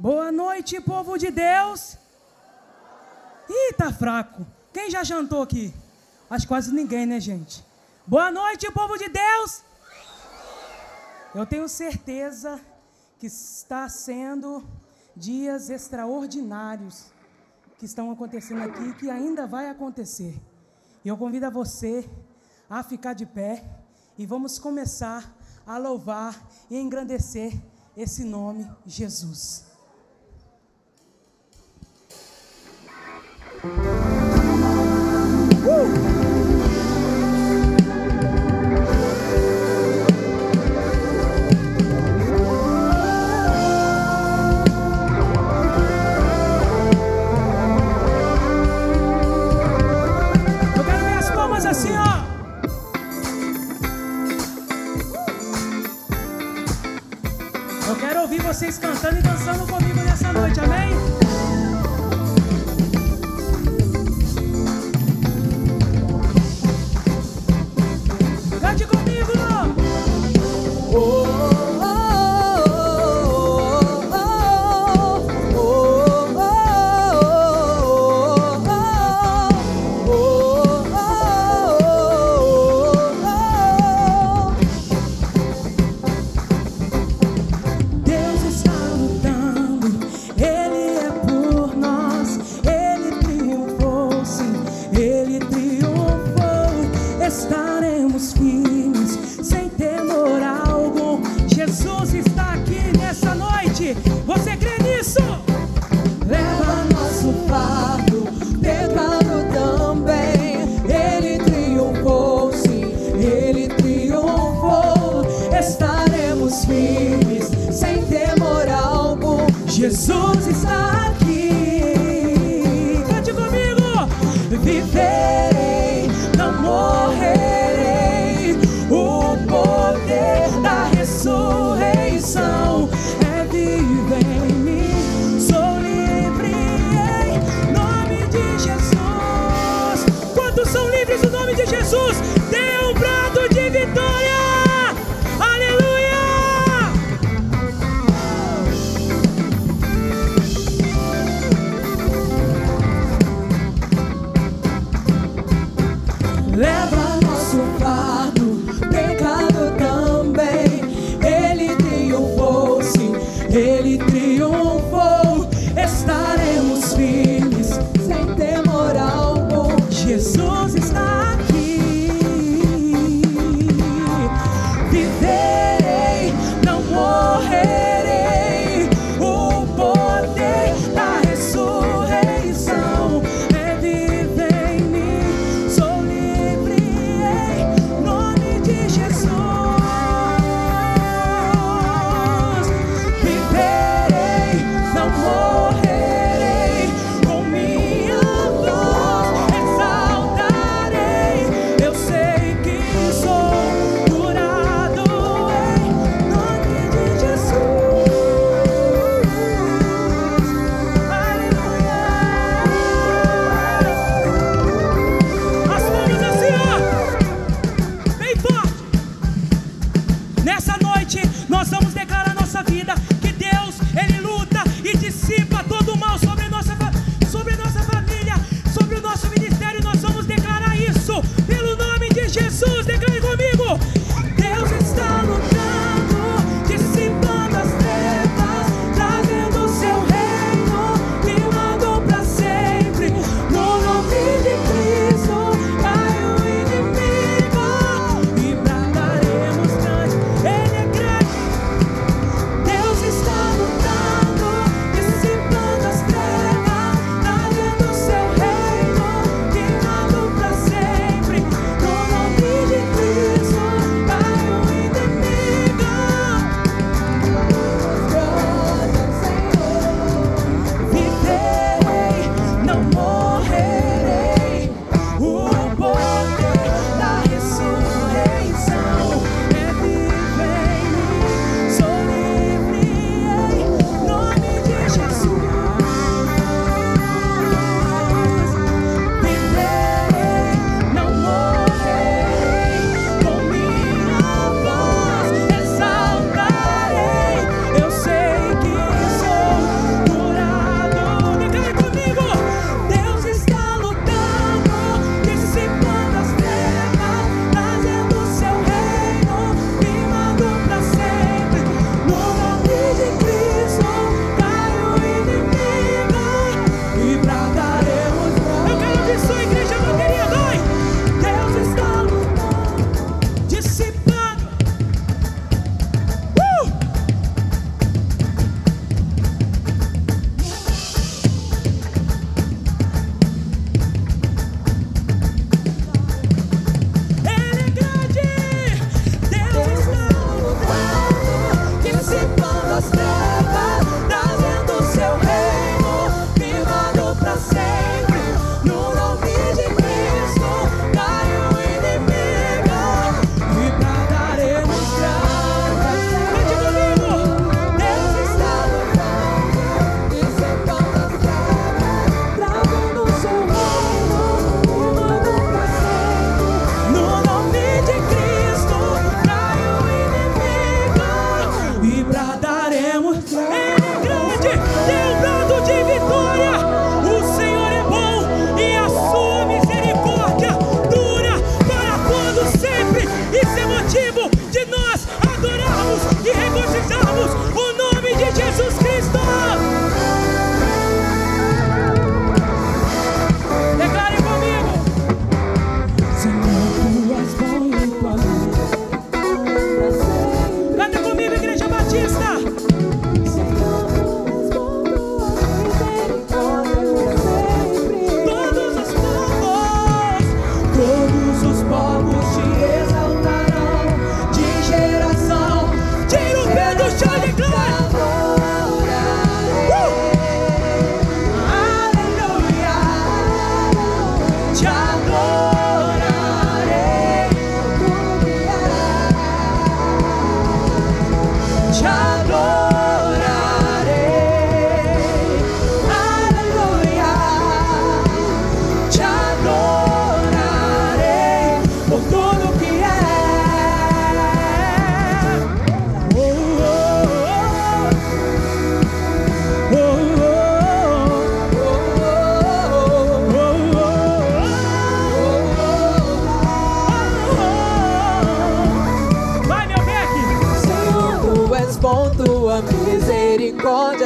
Boa noite, povo de Deus. Ih, tá fraco. Quem já jantou aqui? Acho quase ninguém, né, gente? Boa noite, povo de Deus. Eu tenho certeza que está sendo dias extraordinários que estão acontecendo aqui, que ainda vai acontecer. E eu convido a você a ficar de pé e vamos começar a louvar e engrandecer esse nome, Jesus. Vocês cantando e dançando comigo nessa noite, amém?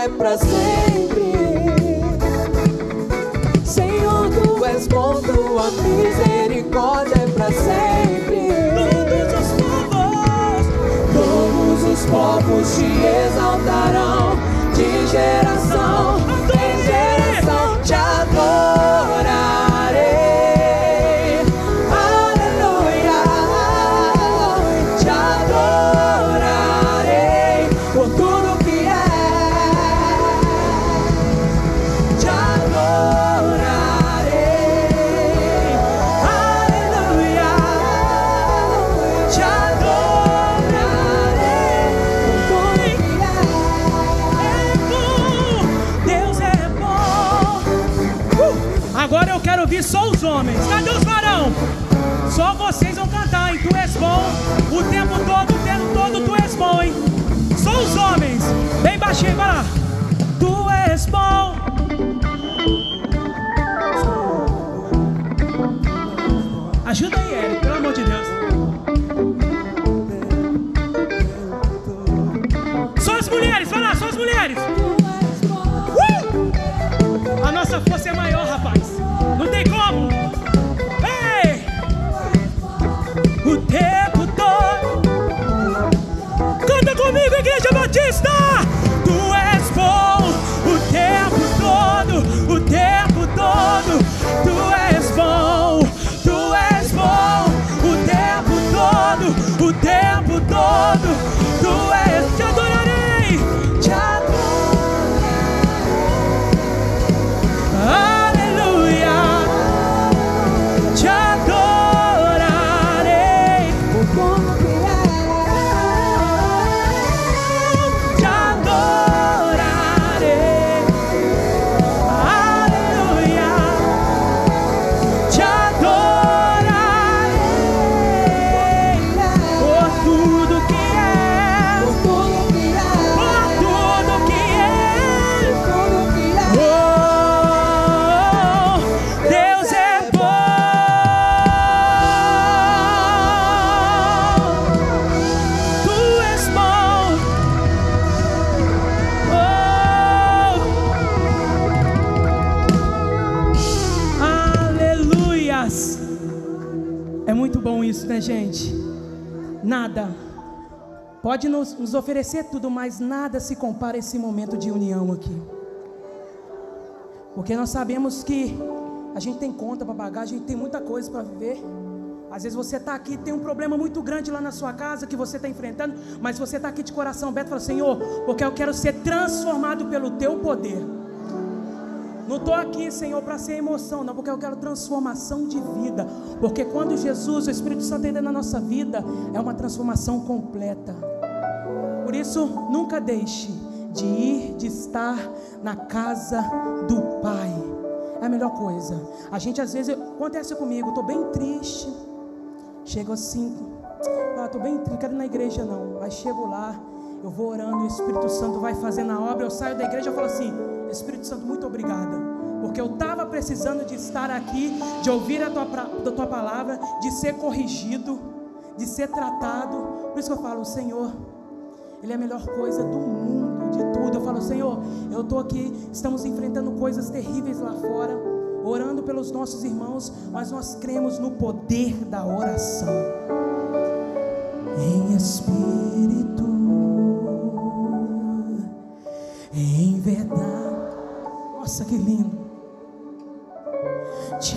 é prazer. Bem baixinho, vai lá. Tu és bom. Ajuda aí, Eric. está. Tu és bom o tempo todo, o tempo todo. Tu és bom, tu és bom o tempo todo, o tempo todo. Pode nos, nos oferecer tudo, mas nada se compara a esse momento de união aqui. Porque nós sabemos que a gente tem conta para pagar, a gente tem muita coisa para viver. Às vezes você está aqui, tem um problema muito grande lá na sua casa que você está enfrentando, mas você está aqui de coração aberto e fala, Senhor, porque eu quero ser transformado pelo teu poder. Não estou aqui, Senhor, para ser emoção, não, porque eu quero transformação de vida. Porque quando Jesus, o Espírito Santo entra na nossa vida, é uma transformação completa. Por isso, nunca deixe de ir, de estar na casa do Pai. É a melhor coisa. A gente às vezes acontece comigo, estou bem triste. Chego assim, ah, estou bem triste, quero ir na igreja não. Mas chego lá, eu vou orando, o Espírito Santo vai fazendo a obra. Eu saio da igreja e falo assim: Espírito Santo, muito obrigada. Porque eu estava precisando de estar aqui, de ouvir a tua, a tua palavra, de ser corrigido, de ser tratado. Por isso que eu falo, Senhor, ele é a melhor coisa do mundo, de tudo. Eu falo, Senhor, eu estou aqui, estamos enfrentando coisas terríveis lá fora, orando pelos nossos irmãos, mas nós cremos no poder da oração. Em espírito, em verdade. Nossa, que lindo. Te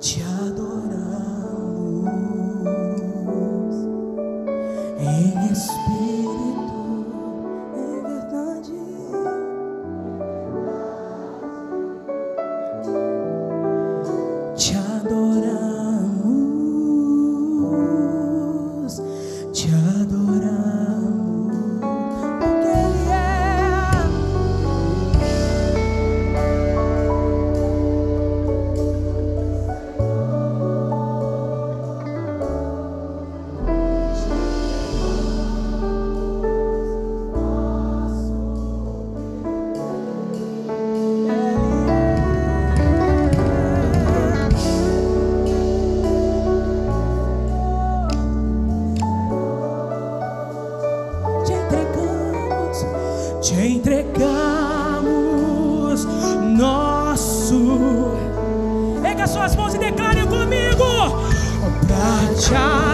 Tiago. child.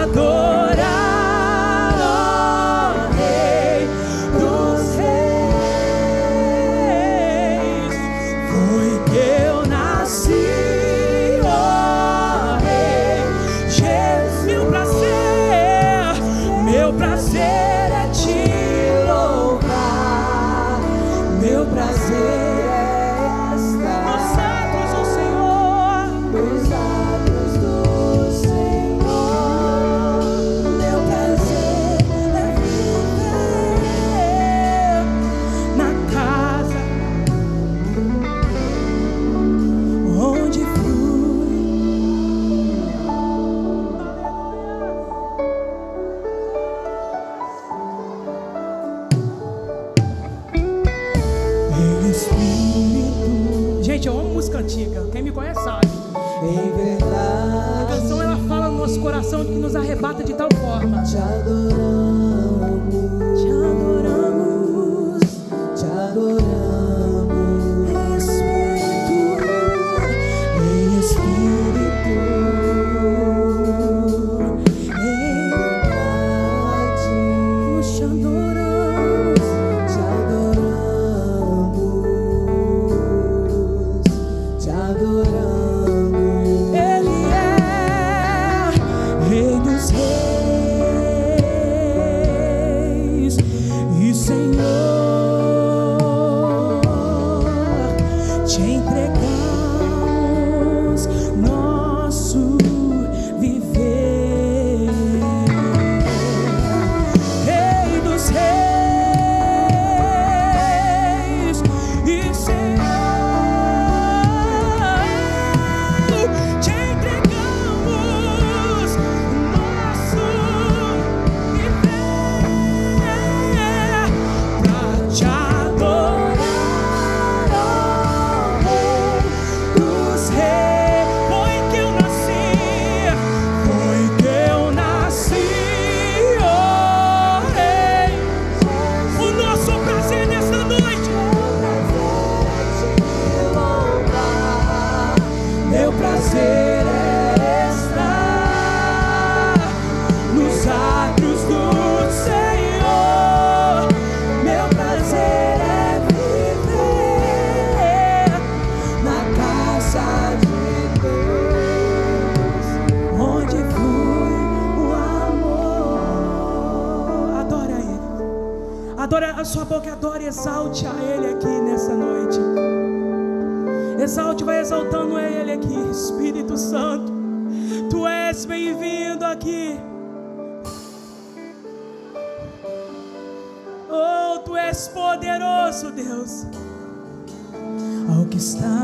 está.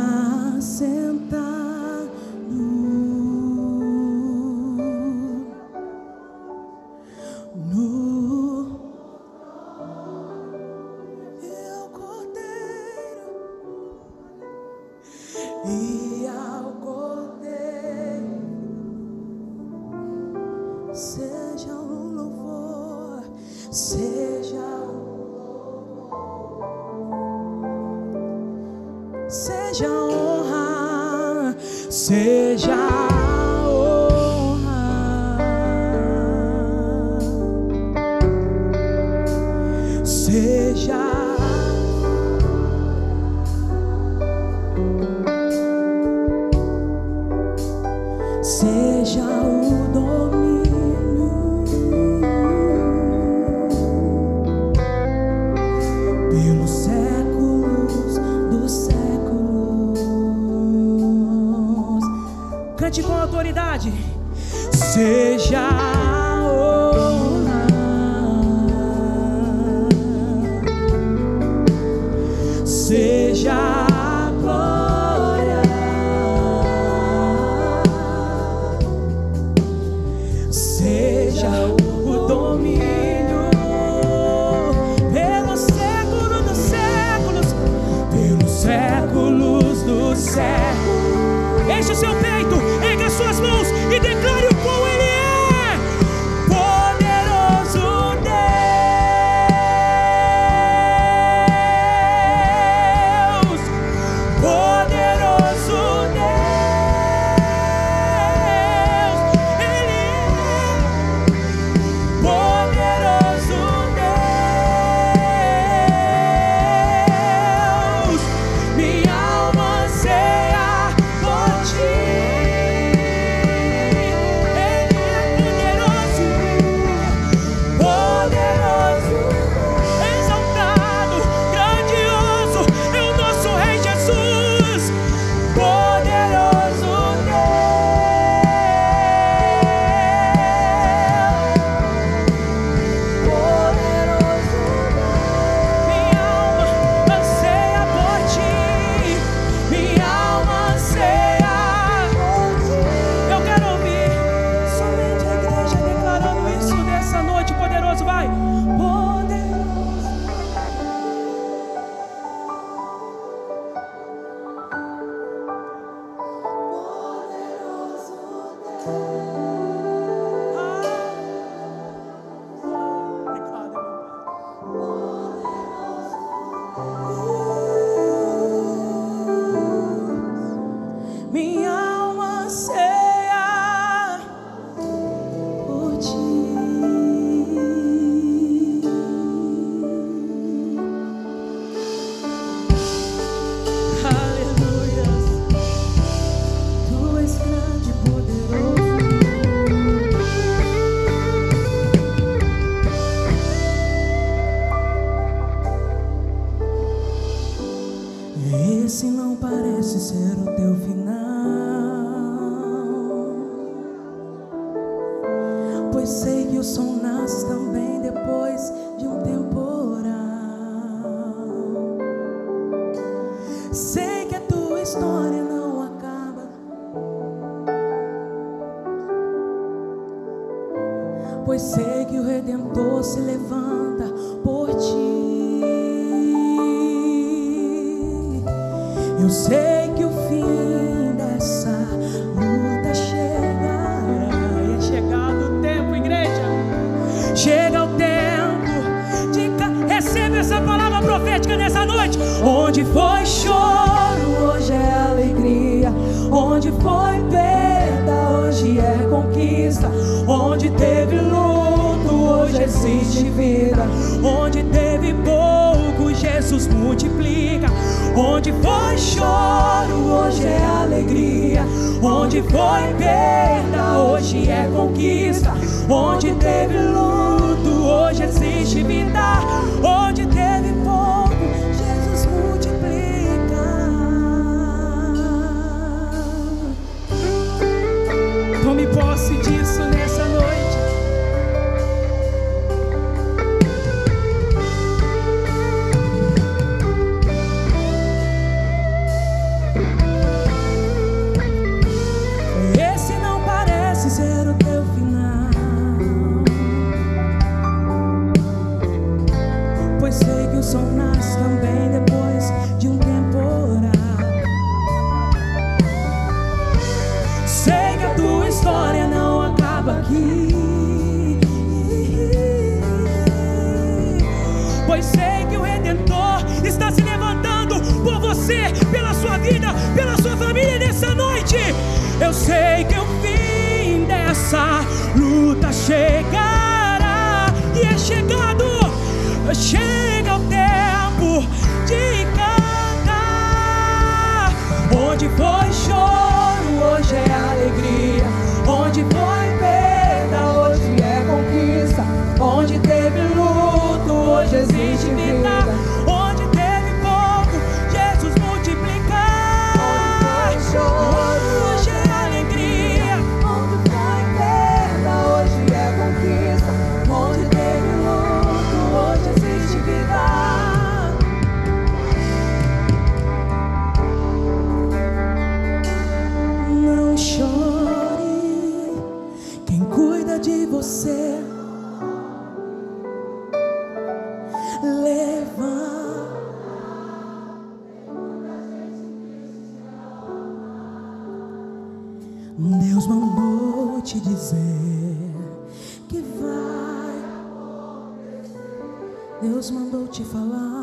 existe vida. Onde teve pouco, Jesus multiplica. Onde foi choro, hoje é alegria. Onde foi perda, hoje é conquista. Onde teve luto, hoje existe vida. Onde você, pela sua vida, pela sua família nessa noite. Eu sei que o fim dessa luta chegará e é chegado, chega o tempo de cantar. Onde foi choro, hoje é Deus mandou te dizer que vai. Deus mandou te falar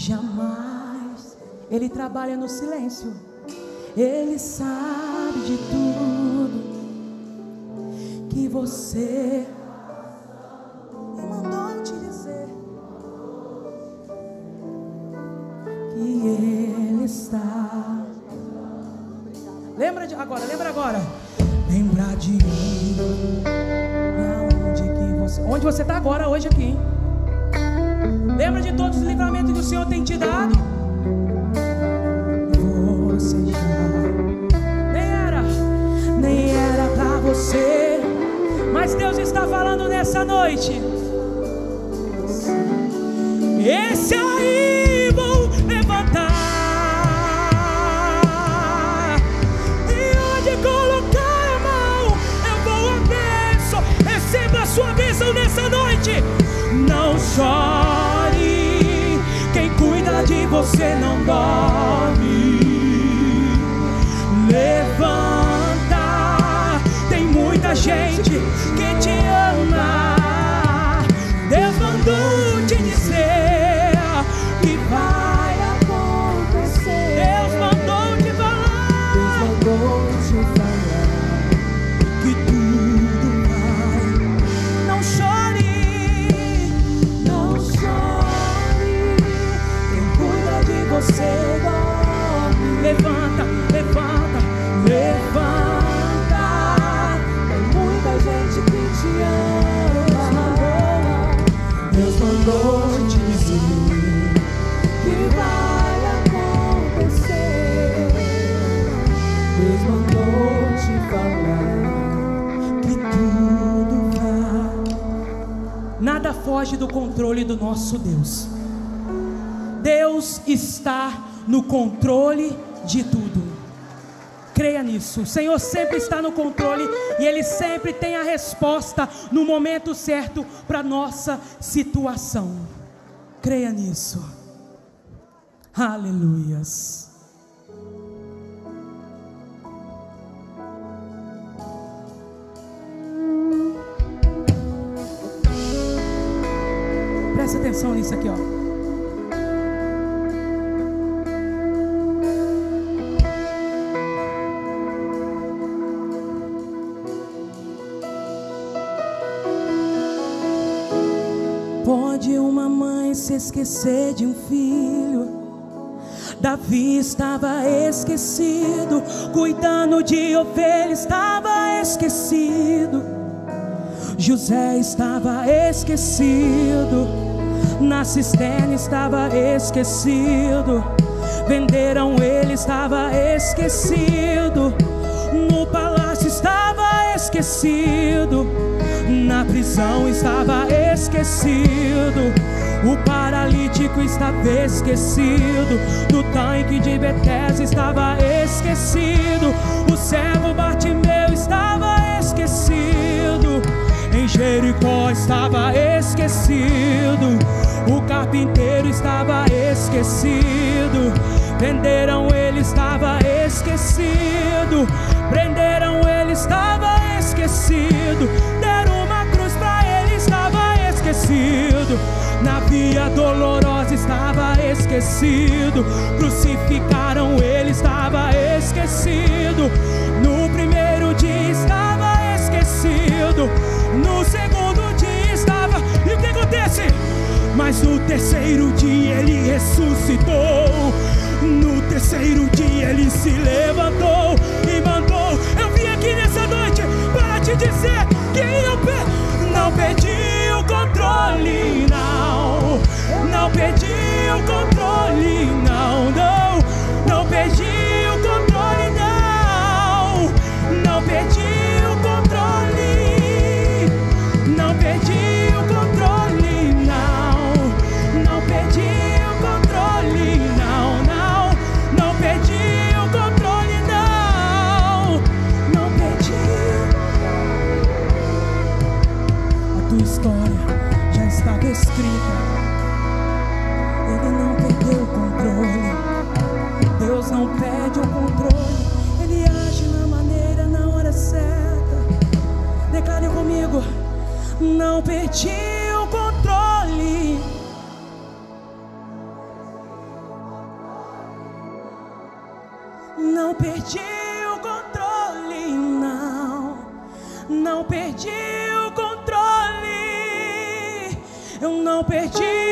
jamais ele trabalha no silêncio. Ele sabe de tudo que você me mandou te dizer que ele está. Lembra de agora, lembra agora. Lembra de onde, aonde que você, onde você está agora hoje aqui. hein? O Senhor tem te dado? Você já nem era, nem era pra você, mas Deus está falando nessa noite. Esse aí vão levantar. E onde colocar a mão, eu vou abençoar. Receba a sua bênção nessa noite. Não de você não dorme. Nada foge do controle do nosso Deus. Deus está no controle de tudo. Creia nisso. O Senhor sempre está no controle e Ele sempre tem a resposta no momento certo para nossa situação. Creia nisso. Aleluias. Presta atenção nisso aqui, ó. Pode uma mãe se esquecer de um filho? Davi estava esquecido, cuidando de ovelha, estava esquecido. José estava esquecido, na cisterna estava esquecido. Venderam ele, estava esquecido. No palácio estava esquecido. Na prisão estava esquecido. O paralítico estava esquecido. No tanque de Betesda estava esquecido. O servo Bartimeu esquecido. O carpinteiro estava esquecido. Venderam, ele estava esquecido. Prenderam, ele estava esquecido. Deram uma cruz pra ele, estava esquecido. Na via dolorosa estava esquecido. Crucificaram, ele Mas no terceiro dia ele ressuscitou. No terceiro dia ele se levantou e mandou. Eu vim aqui nessa noite para te dizer que eu pe- não perdi o controle, não. Não perdi o controle, não, não. Não perde o controle. Ele age na maneira, na hora certa. Declare comigo. Não perdi o controle. Não perdi o controle, não. Não perdi o controle. Eu não perdi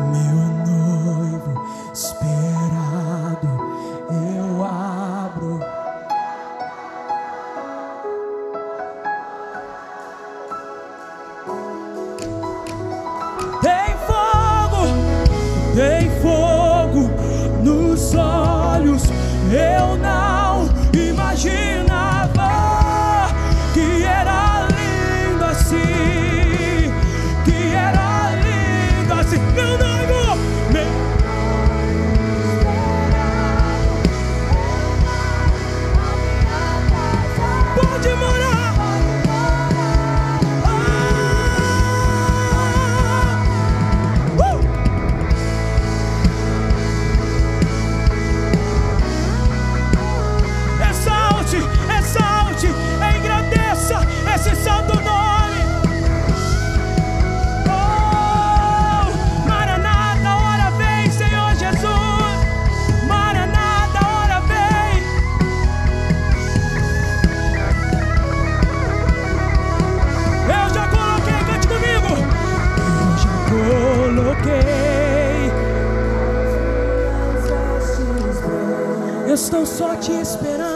me te esperando.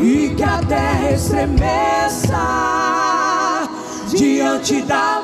E que a terra estremeça diante da